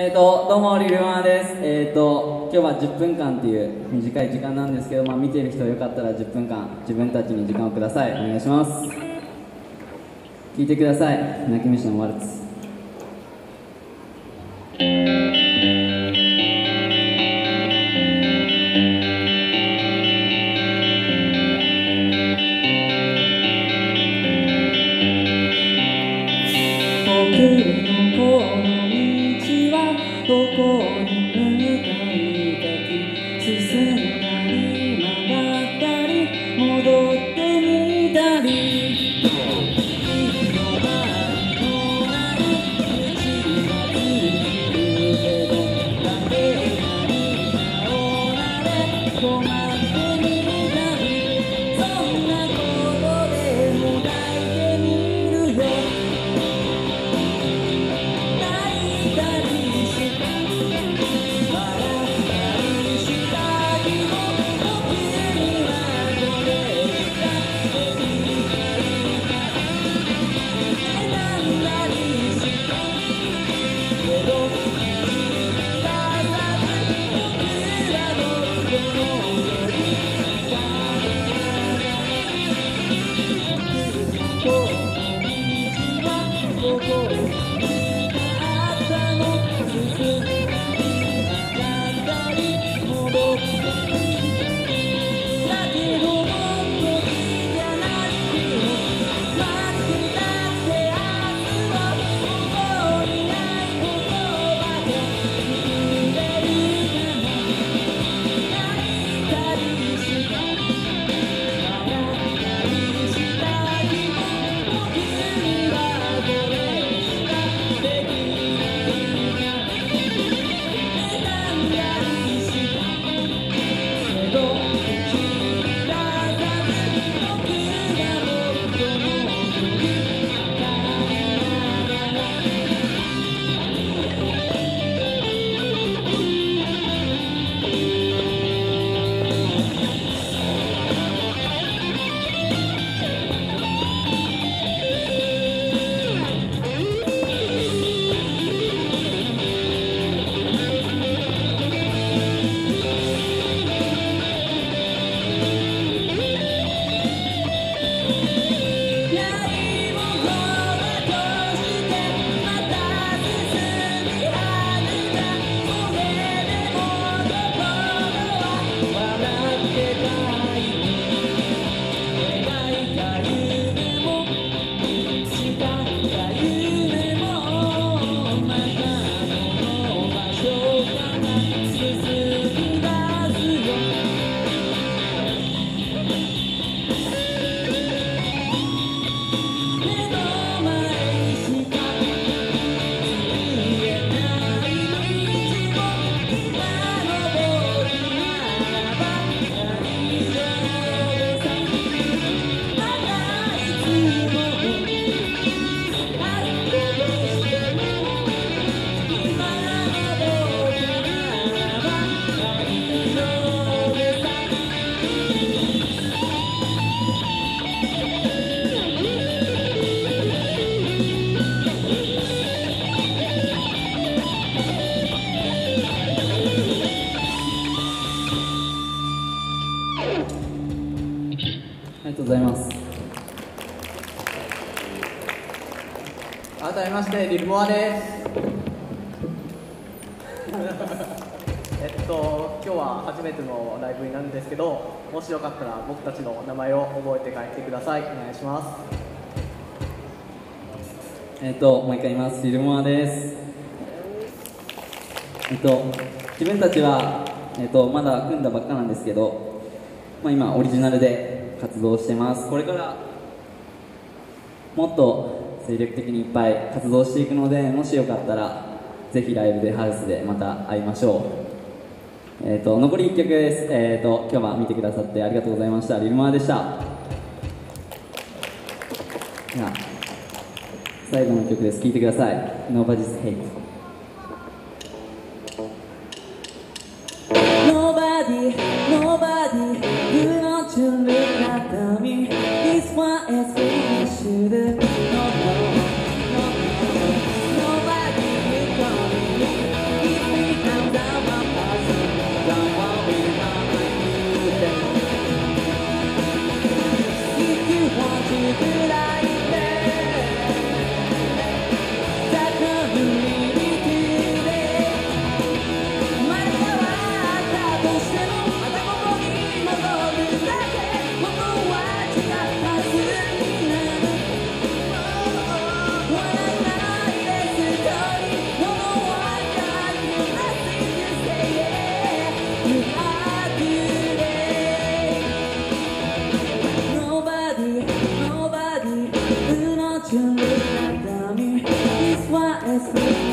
えっ、とどうもリルマーです。えっ、と今日は10分間っていう短い時間なんですけどまあ見てる人よかったら10分間自分たちに時間をください。お願いします。聞いてください。泣き虫のワルツ。どこ改めましてリルモアです。えっと今日は初めてのライブになるんですけどもしよかったら僕たちの名前を覚えて帰ってください。お願いします。えっ、ともう一回言います。リルモアです。えっ、と自分たちは、えっとまだ組んだばっかなんですけど、まあ、今オリジナルで活動してます。これからもっと精力的にいっぱい活動していくのでもしよかったらぜひライブでハウスでまた会いましょう。えっ、と残り1曲です。えっ、と今日は見てくださってありがとうございました。リルマーでした。最後の曲です。聴いてください。Nobody's Hate You look like dummy. It's why it's me.